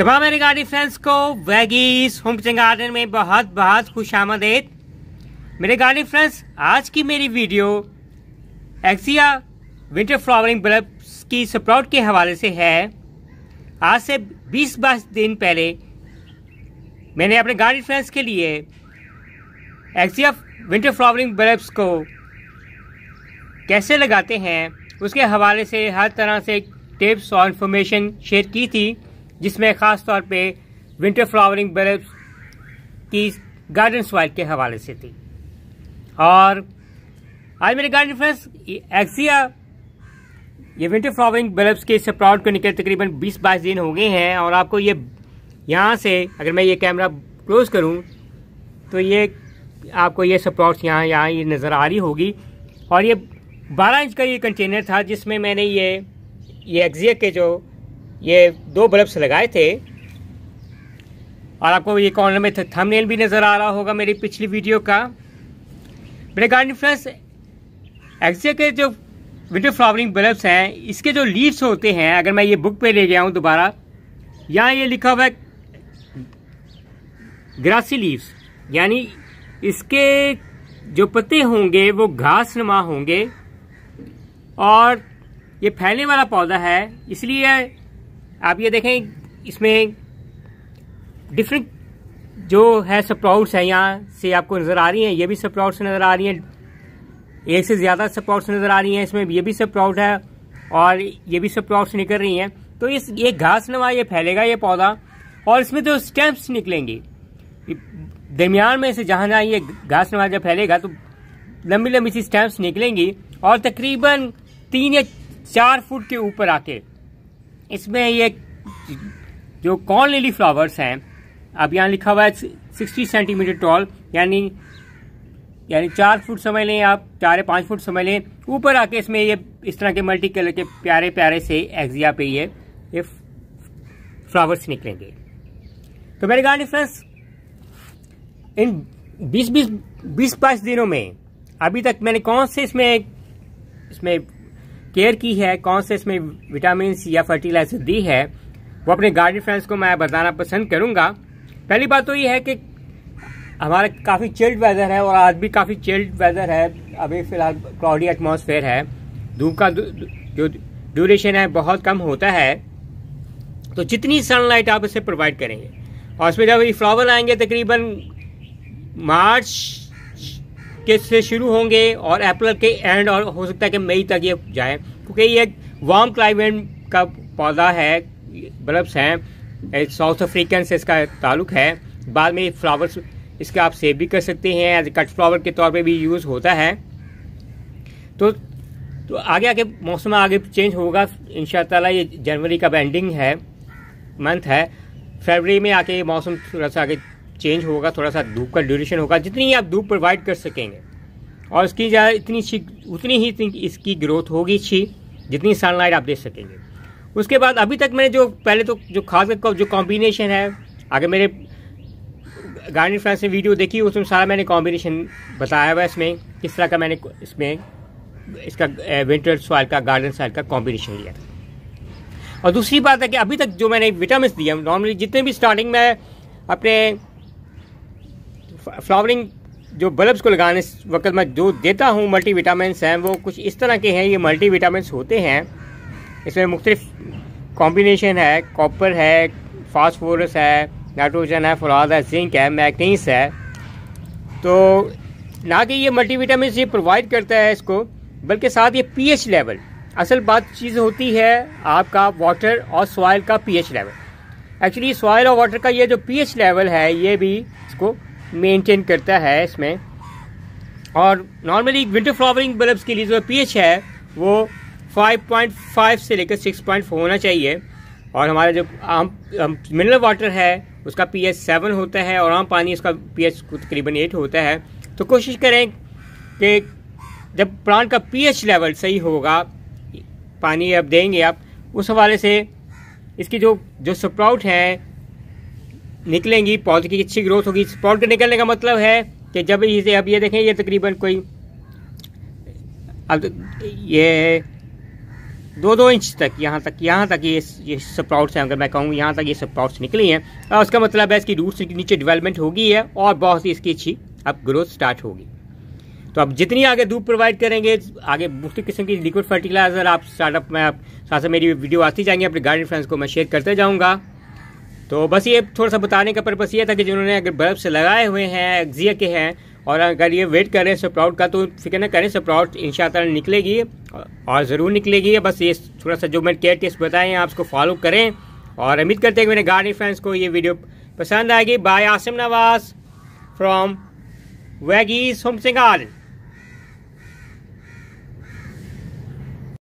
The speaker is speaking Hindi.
तमाम मेरे फ्रेंड्स को वैगीज होम किचन गार्डन में बहुत बहुत खुश आमदेद। मेरे गाड़ी फ्रेंड्स आज की मेरी video Ixia winter flowering bulbs की स्प्राउट के हवाले से है। आज से 20 बाईस दिन पहले मैंने अपने गाड़ी फ्रेंड्स के लिए एक्सिया विंटर फ्लावरिंग बल्ब्स को कैसे लगाते हैं, उसके हवाले से हर तरह से टिप्स और इन्फॉर्मेशन शेयर की थी। जिसमें ख़ास तौर पे विंटर फ्लावरिंग बल्ब्स की गार्डन सॉइल के हवाले से थी। और आज मेरे गार्डन फ्रेंड्स एक्सिया ये विंटर फ्लावरिंग बल्ब्स के स्प्राउट को निकले तकरीबन 20-22 दिन हो गए हैं और आपको ये यहाँ से अगर मैं ये कैमरा क्लोज करूँ तो ये आपको ये स्प्राउट्स यहाँ यहाँ ये नज़र आ रही होगी। और ये 12 इंच का ये कंटेनर था जिसमें मैंने ये ये एक्जिया के जो ये दो बल्ब्स लगाए थे। और आपको ये कॉर्नर में थंबनेल भी नज़र आ रहा होगा मेरी पिछली वीडियो का। मेरे गार्डन फ्रेंड्स एक्सिया के जो विंटर फ्लावरिंग बल्ब्स हैं, इसके जो लीव्स होते हैं, अगर मैं ये बुक पे ले गया हूँ दोबारा, यहाँ ये लिखा हुआ है ग्रासी लीव्स यानी इसके जो पत्ते होंगे, वो घास नुमा होंगे। और ये फैलने वाला पौधा है, इसलिए आप ये देखें, इसमें डिफरेंट जो है सप्राउट्स है, यहाँ से आपको नज़र आ रही हैं, ये भी स्प्राउट्स नज़र आ रही हैं, एक से ज़्यादा स्प्राउट्स नज़र आ रही हैं, इसमें ये भी सप्राउट है और ये भी स्प्राउट्स निकल रही हैं। तो इस, ये घास नवा, ये फैलेगा ये पौधा और इसमें तो स्टेम्प्स निकलेंगी। दरमियान में से जहाँ जहाँ ये घास नवा जब फैलेगा तो लंबी लंबी सी स्टेम्प्स निकलेंगी और तकरीबन तीन या चार फुट के ऊपर आके इसमें ये जो कॉर्न लिली फ्लावर्स हैं, अब यहाँ लिखा हुआ है सिक्सटी सेंटीमीटर टॉल, यानी यानी चार फुट समझ लें आप, चार या पाँच फुट समझ लें, ऊपर आके इसमें ये, इस तरह के मल्टी कलर के प्यारे प्यारे से एक्जिया पे ये ये फ्लावर्स निकलेंगे। तो मेरे गार्डन फ्रेंड्स, इन 20 बीस बाईस दिनों में, अभी तक मैंने कौन से इसमें इसमें केयर की है, कौन से इसमें विटामिन या फर्टिलाइज़र दी है, वो अपने गार्डन फ्रेंड्स को मैं बताना पसंद करूँगा। पहली बात तो ये है कि हमारा काफ़ी चिल्ड वेदर है और आज भी काफ़ी चिल्ड वेदर है। अभी फ़िलहाल क्लाउडी एटमॉस्फेयर है। धूप का जो ड्यूरेशन है, बहुत कम होता है। तो जितनी सनलाइट आप इसे प्रोवाइड करेंगे। और उसमें जब ये फ्लावर आएँगे तकरीबन मार्च के से शुरू होंगे और अप्रैल के एंड और हो सकता है कि मई तक ये जाए। क्योंकि ये वार्म क्लाइमेट का पौधा है बल्ब्स हैं साउथ अफ्रीकन से इसका ताल्लुक है। बाद में फ्लावर्स इसके आप सेव भी कर सकते हैं एज कट फ्लावर के तौर पे भी यूज़ होता है। तो तो आगे आगे मौसम आगे चेंज होगा। इन ये जनवरी का एंडिंग है मंथ है। फरवरी में आके मौसम थोड़ा सा आगे चेंज होगा, थोड़ा सा धूप का ड्यूरेशन होगा, जितनी आप धूप प्रोवाइड कर सकेंगे। और इसकी ज़्यादा इतनी उतनी ही इसकी ग्रोथ होगी अच्छी, जितनी सनलाइट आप दे सकेंगे। उसके बाद अभी तक मैंने जो, पहले तो जो खास कर जो कॉम्बिनेशन है अगर मेरे गार्डन फ्रेंड्स ने वीडियो देखी उसमें सारा मैंने कॉम्बिनेशन बताया हुआ इसमें, किस तरह का मैंने इसमें, इसका विंटर सॉइल का गार्डन सॉइल का कॉम्बिनेशन लिया था। और दूसरी बात है कि अभी तक जो मैंने विटामिन दिया नॉर्मली जितने भी स्टार्टिंग में अपने फ्लावरिंग जो बल्ब्स को लगाने वक्त मैं जो देता हूँ मल्टी विटामिन हैं, वो कुछ इस तरह के हैं, ये मल्टी विटामिन होते हैं। इसमें मुख्तलिफ़ कॉम्बिनेशन है कॉपर है फास्फोरस है नाइट्रोजन है फुलाद है जिंक है मैगनीस है। तो ना कि ये मल्टी विटामिन ये प्रोवाइड करता है इसको, बल्कि साथ ये पीएच लेवल असल बात चीज़ होती है आपका वाटर और सॉइल का पीएच लेवल एक्चुअली सॉइल और वाटर का ये जो पीएच लेवल है, ये भी इसको मेंटेन करता है इसमें। और नॉर्मली विंटर फ्लावरिंग बल्ब्स के लिए जो पीएच है, वो 5.5 से लेकर 6.4 होना चाहिए। और हमारा जो आम मिनरल वाटर है, उसका पीएच 7 होता है और आम पानी उसका पीएच तकरीबन एट होता है। तो कोशिश करें कि जब प्लांट का पीएच लेवल सही होगा, पानी अब देंगे आप, उस हवाले से इसकी जो जो सप्राउट हैं निकलेंगी पौधे की अच्छी ग्रोथ होगी। स्पॉट निकलने का मतलब है कि जब इसे, अब ये देखें, ये तकरीबन कोई, अब ये दो दो इंच तक, यहाँ तक यहाँ तक ये ये स्प्राउट्स हैं, अगर मैं कहूँ, यहाँ तक ये स्प्राउट्स निकली हैं। और उसका मतलब है इसकी रूट्स के नीचे डेवलपमेंट होगी है और बहुत ही इसकी अच्छी, अब ग्रोथ स्टार्ट होगी। तो अब जितनी आगे धूप प्रोवाइड करेंगे, आगे मुख्तु किस्म की लिक्विड फर्टिलाइज़र आप स्टार्टअप में, आप, साथ मेरी वीडियो आती जाएँगे, अपने गार्डन फ्रेंड्स को मैं शेयर करते जाऊँगा। तो बस ये थोड़ा सा बताने का पर्पस ये था कि जिन्होंने अगर बर्फ़ से लगाए हुए हैं, एक्जिया के हैं, और अगर ये वेट कर रहे हैं स्प्राउट का तो फ़िक्र ना करें स्प्राउट इन निकलेगी और ज़रूर निकलेगी। बस ये थोड़ा सा जो मैं केयर टिप्स बताए आप उसको फॉलो करें और उम्मीद करते हैं कि मेरे गार्डन फ्रेंड्स को ये वीडियो पसंद आएगी। By Asim Nawaz from veggies home सिंगार्डन